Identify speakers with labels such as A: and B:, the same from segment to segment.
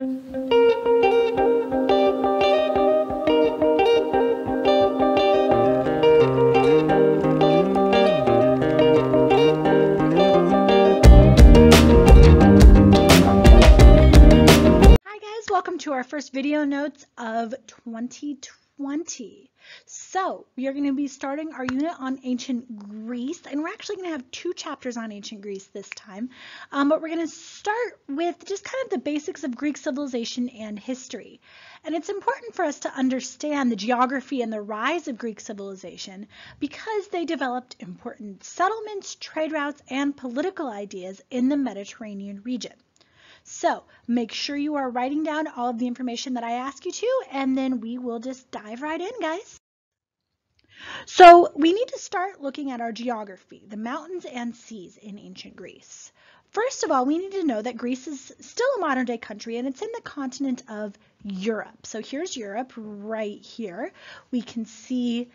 A: Hi guys, welcome to our first video notes of 2020. So we are going to be starting our unit on ancient Greece and we're actually going to have two chapters on ancient Greece this time. Um, but we're going to start with just kind of the basics of Greek civilization and history. And it's important for us to understand the geography and the rise of Greek civilization because they developed important settlements, trade routes, and political ideas in the Mediterranean region. So make sure you are writing down all of the information that I ask you to, and then we will just dive right in, guys. So we need to start looking at our geography, the mountains and seas in ancient Greece. First of all, we need to know that Greece is still a modern day country and it's in the continent of Europe. So here's Europe right here. We can see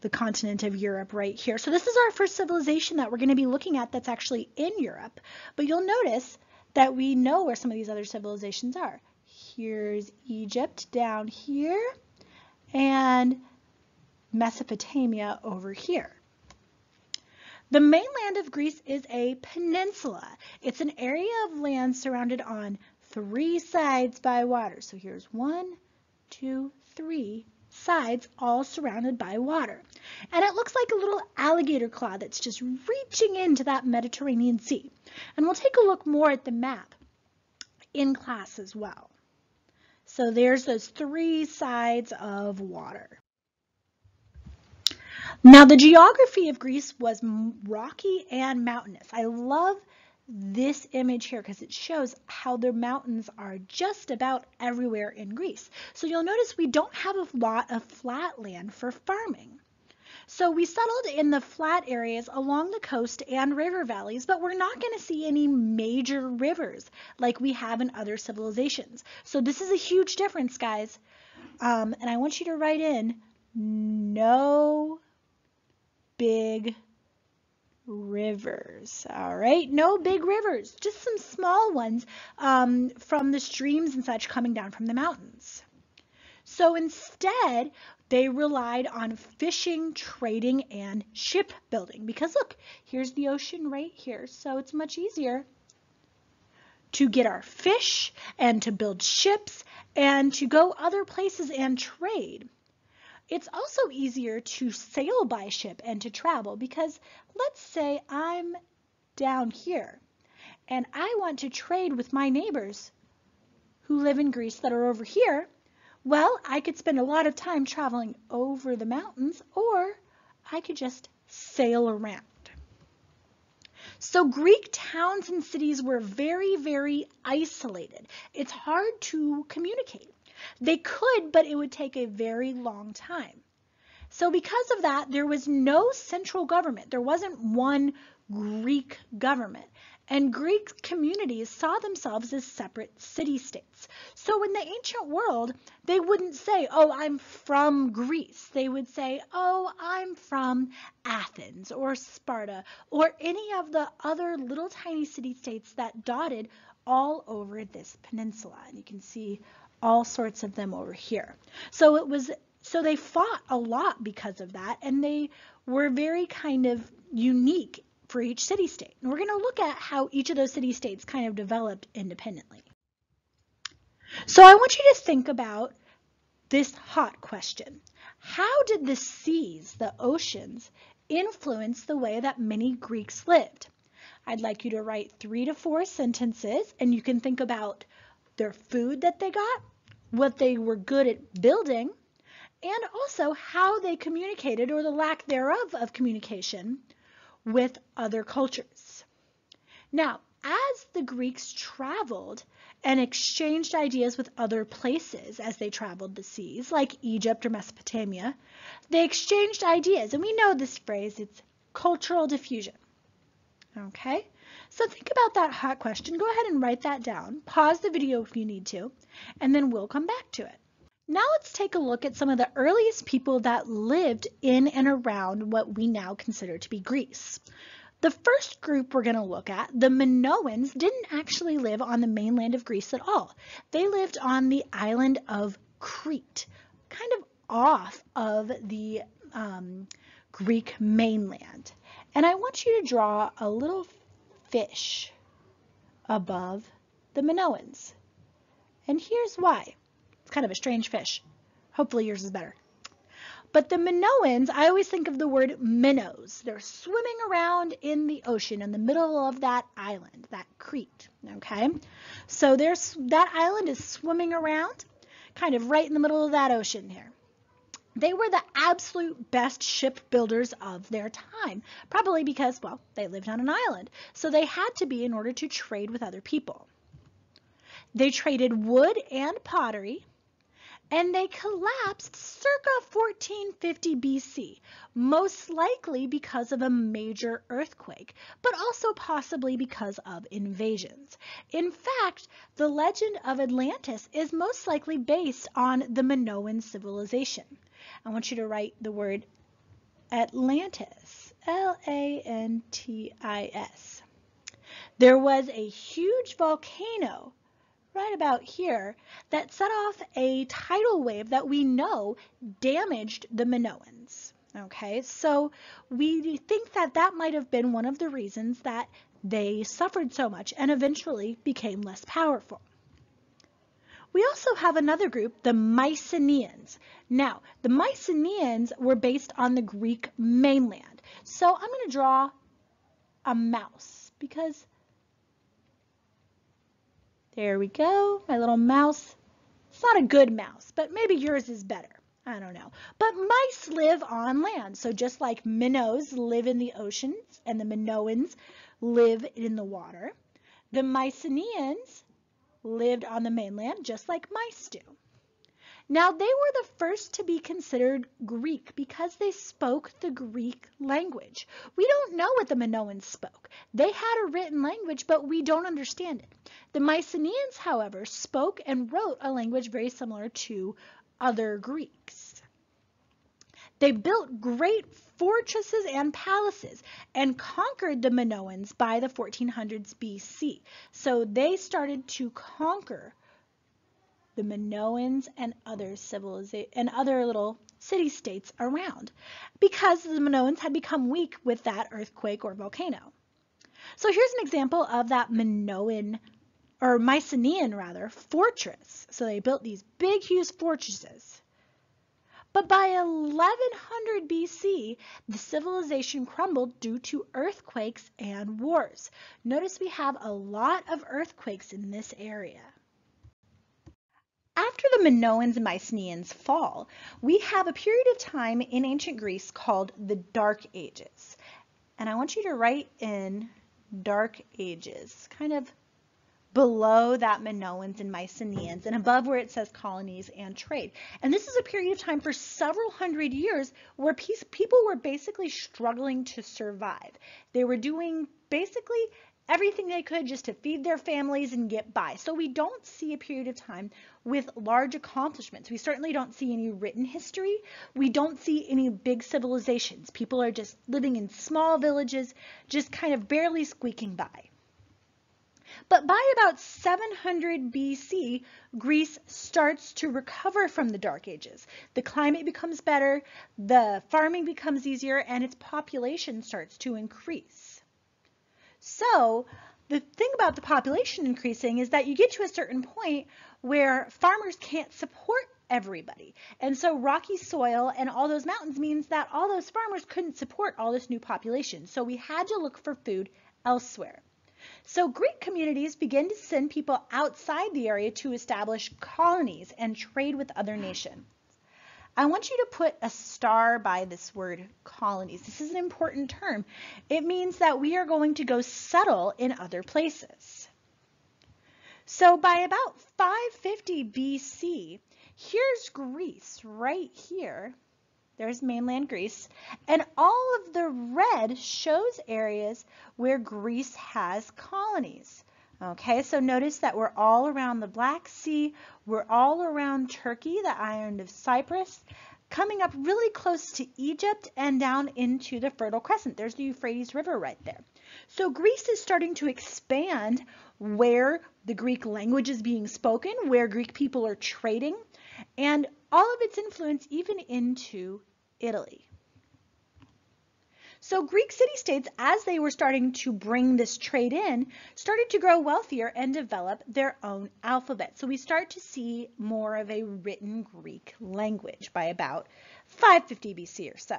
A: the continent of Europe right here. So this is our first civilization that we're going to be looking at that's actually in Europe. But you'll notice that we know where some of these other civilizations are. Here's Egypt down here and Mesopotamia over here. The mainland of Greece is a peninsula. It's an area of land surrounded on three sides by water. So here's one, two, three sides all surrounded by water. And it looks like a little alligator claw that's just reaching into that Mediterranean Sea. And we'll take a look more at the map in class as well. So there's those three sides of water. Now the geography of Greece was rocky and mountainous. I love this image here because it shows how the mountains are just about everywhere in Greece. So you'll notice we don't have a lot of flat land for farming. So we settled in the flat areas along the coast and river valleys, but we're not going to see any major rivers like we have in other civilizations. So this is a huge difference, guys. Um, and I want you to write in no big rivers. All right, no big rivers, just some small ones um, from the streams and such coming down from the mountains. So instead, they relied on fishing, trading, and shipbuilding because look, here's the ocean right here, so it's much easier to get our fish and to build ships and to go other places and trade. It's also easier to sail by ship and to travel because let's say I'm down here and I want to trade with my neighbors who live in Greece that are over here. Well, I could spend a lot of time traveling over the mountains or I could just sail around. So Greek towns and cities were very, very isolated. It's hard to communicate. They could, but it would take a very long time. So because of that, there was no central government. There wasn't one Greek government. And Greek communities saw themselves as separate city-states. So in the ancient world, they wouldn't say, oh, I'm from Greece. They would say, oh, I'm from Athens or Sparta or any of the other little tiny city-states that dotted all over this peninsula. And you can see all sorts of them over here. So it was so they fought a lot because of that and they were very kind of unique for each city state. And we're going to look at how each of those city states kind of developed independently. So I want you to think about this hot question. How did the seas, the oceans, influence the way that many Greeks lived? I'd like you to write three to four sentences and you can think about their food that they got, what they were good at building, and also how they communicated or the lack thereof of communication with other cultures. Now, as the Greeks traveled and exchanged ideas with other places as they traveled the seas, like Egypt or Mesopotamia, they exchanged ideas. And we know this phrase, it's cultural diffusion. Okay? So think about that hot question. Go ahead and write that down. Pause the video if you need to, and then we'll come back to it. Now let's take a look at some of the earliest people that lived in and around what we now consider to be Greece. The first group we're going to look at, the Minoans, didn't actually live on the mainland of Greece at all. They lived on the island of Crete, kind of off of the um, Greek mainland. And I want you to draw a little fish above the Minoans. And here's why. It's kind of a strange fish. Hopefully yours is better. But the Minoans, I always think of the word minnows. They're swimming around in the ocean in the middle of that island, that Crete, okay? So there's that island is swimming around kind of right in the middle of that ocean here. They were the absolute best shipbuilders of their time, probably because, well, they lived on an island. So they had to be in order to trade with other people. They traded wood and pottery, and they collapsed circa 1450 BC, most likely because of a major earthquake, but also possibly because of invasions. In fact, the legend of Atlantis is most likely based on the Minoan civilization. I want you to write the word Atlantis, L-A-N-T-I-S. There was a huge volcano right about here that set off a tidal wave that we know damaged the Minoans. Okay, so we think that that might have been one of the reasons that they suffered so much and eventually became less powerful. We also have another group, the Mycenaeans. Now, the Mycenaeans were based on the Greek mainland. So I'm going to draw a mouse because there we go, my little mouse. It's not a good mouse, but maybe yours is better. I don't know. But mice live on land. So just like minnows live in the oceans and the Minoans live in the water, the Mycenaeans lived on the mainland just like mice do. Now, they were the first to be considered Greek because they spoke the Greek language. We don't know what the Minoans spoke. They had a written language, but we don't understand it. The Mycenaeans, however, spoke and wrote a language very similar to other Greeks. They built great fortresses and palaces and conquered the Minoans by the 1400s BC. So they started to conquer the Minoans and other and other little city-states around because the Minoans had become weak with that earthquake or volcano. So here's an example of that Minoan or Mycenaean rather fortress. So they built these big huge fortresses. But by 1100 BC, the civilization crumbled due to earthquakes and wars. Notice we have a lot of earthquakes in this area. After the Minoans and Mycenaeans fall, we have a period of time in ancient Greece called the Dark Ages. And I want you to write in Dark Ages, kind of below that Minoans and Mycenaeans and above where it says colonies and trade. And this is a period of time for several hundred years where people were basically struggling to survive. They were doing basically everything they could just to feed their families and get by. So we don't see a period of time with large accomplishments. We certainly don't see any written history. We don't see any big civilizations. People are just living in small villages, just kind of barely squeaking by. But by about 700 BC, Greece starts to recover from the Dark Ages. The climate becomes better, the farming becomes easier, and its population starts to increase. So the thing about the population increasing is that you get to a certain point where farmers can't support everybody. And so rocky soil and all those mountains means that all those farmers couldn't support all this new population. So we had to look for food elsewhere. So Greek communities begin to send people outside the area to establish colonies and trade with other nations. I want you to put a star by this word colonies. This is an important term. It means that we are going to go settle in other places. So by about 550 BC, here's Greece right here. There's mainland Greece. And all of the red shows areas where Greece has colonies. Okay, so notice that we're all around the Black Sea, we're all around Turkey, the island of Cyprus, coming up really close to Egypt and down into the Fertile Crescent. There's the Euphrates River right there. So Greece is starting to expand where the Greek language is being spoken, where Greek people are trading, and all of its influence even into Italy. So Greek city-states, as they were starting to bring this trade in, started to grow wealthier and develop their own alphabet. So we start to see more of a written Greek language by about 550 BC or so.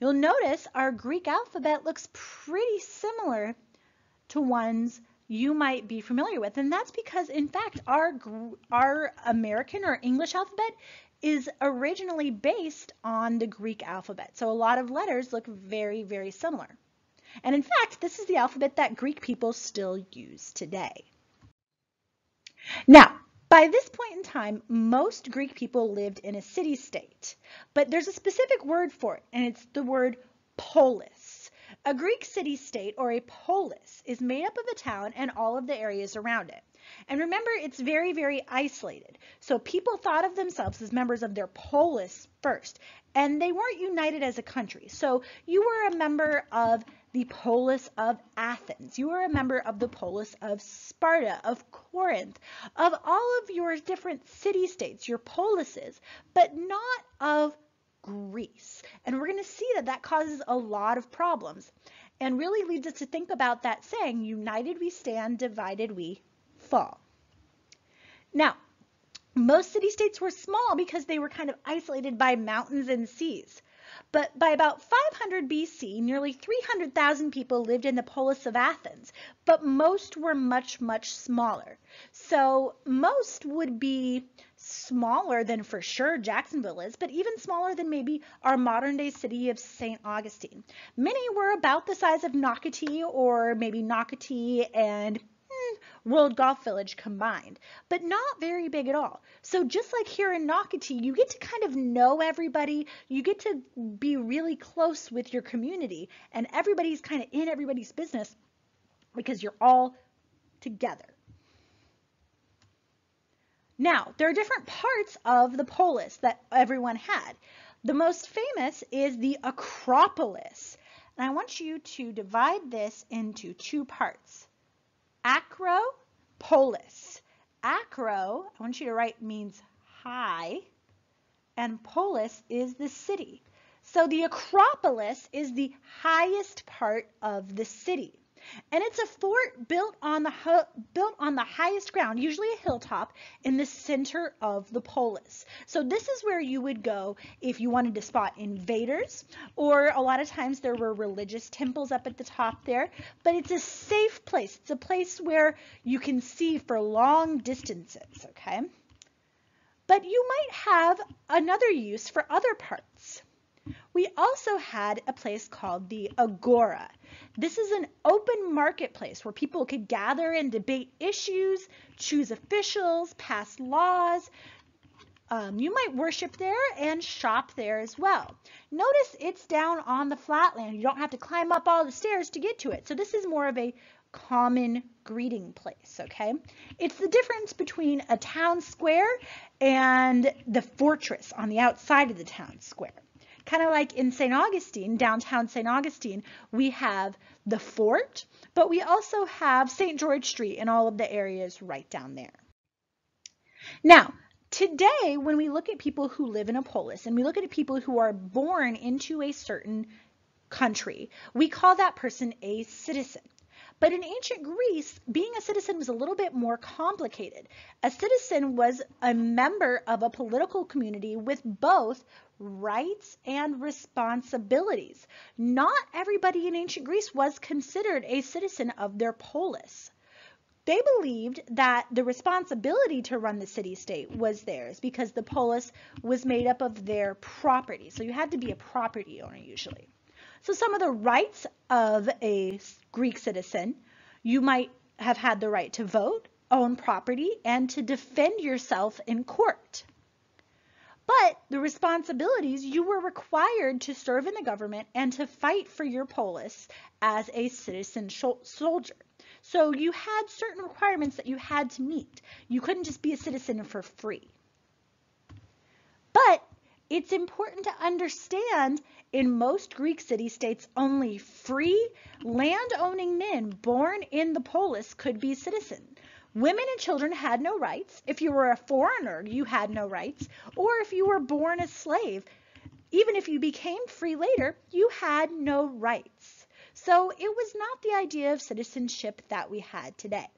A: You'll notice our Greek alphabet looks pretty similar to ones you might be familiar with. And that's because, in fact, our, our American or English alphabet is originally based on the Greek alphabet. So a lot of letters look very, very similar. And in fact, this is the alphabet that Greek people still use today. Now, by this point in time, most Greek people lived in a city-state, but there's a specific word for it, and it's the word polis. A Greek city-state, or a polis, is made up of a town and all of the areas around it. And remember, it's very, very isolated. So people thought of themselves as members of their polis first, and they weren't united as a country. So you were a member of the polis of Athens. You were a member of the polis of Sparta, of Corinth, of all of your different city-states, your polises, but not of Greece. And we're going to see that that causes a lot of problems and really leads us to think about that saying, united we stand, divided we fall. Now, most city-states were small because they were kind of isolated by mountains and seas. But by about 500 BC, nearly 300,000 people lived in the polis of Athens, but most were much, much smaller. So most would be smaller than for sure Jacksonville is, but even smaller than maybe our modern day city of St. Augustine. Many were about the size of Nocatee or maybe Nocatee and World Golf Village combined, but not very big at all. So just like here in Nocatee, you get to kind of know everybody, you get to be really close with your community, and everybody's kind of in everybody's business because you're all together. Now, there are different parts of the polis that everyone had. The most famous is the Acropolis. And I want you to divide this into two parts. Acropolis. Acro, I want you to write means high, and polis is the city. So the Acropolis is the highest part of the city. And it's a fort built on the built on the highest ground, usually a hilltop, in the center of the polis. So this is where you would go if you wanted to spot invaders, or a lot of times there were religious temples up at the top there. But it's a safe place. It's a place where you can see for long distances, okay? But you might have another use for other parts. We also had a place called the Agora. This is an open marketplace where people could gather and debate issues, choose officials, pass laws. Um, you might worship there and shop there as well. Notice it's down on the flatland. You don't have to climb up all the stairs to get to it. So this is more of a common greeting place, okay? It's the difference between a town square and the fortress on the outside of the town square. Kind of like in St. Augustine, downtown St. Augustine, we have the fort, but we also have St. George Street and all of the areas right down there. Now, today, when we look at people who live in a polis and we look at people who are born into a certain country, we call that person a citizen. But in ancient Greece, being a citizen was a little bit more complicated. A citizen was a member of a political community with both rights and responsibilities. Not everybody in ancient Greece was considered a citizen of their polis. They believed that the responsibility to run the city-state was theirs because the polis was made up of their property. So you had to be a property owner usually. So some of the rights of a Greek citizen, you might have had the right to vote, own property, and to defend yourself in court. But the responsibilities, you were required to serve in the government and to fight for your polis as a citizen soldier. So you had certain requirements that you had to meet. You couldn't just be a citizen for free. But it's important to understand in most Greek city-states, only free land-owning men born in the polis could be citizen. Women and children had no rights. If you were a foreigner, you had no rights. Or if you were born a slave, even if you became free later, you had no rights. So it was not the idea of citizenship that we had today.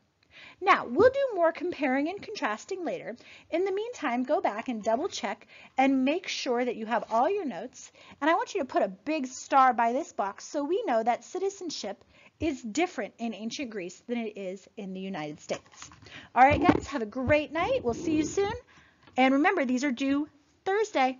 A: Now, we'll do more comparing and contrasting later. In the meantime, go back and double check and make sure that you have all your notes. And I want you to put a big star by this box so we know that citizenship is different in ancient Greece than it is in the United States. All right, guys, have a great night. We'll see you soon. And remember, these are due Thursday.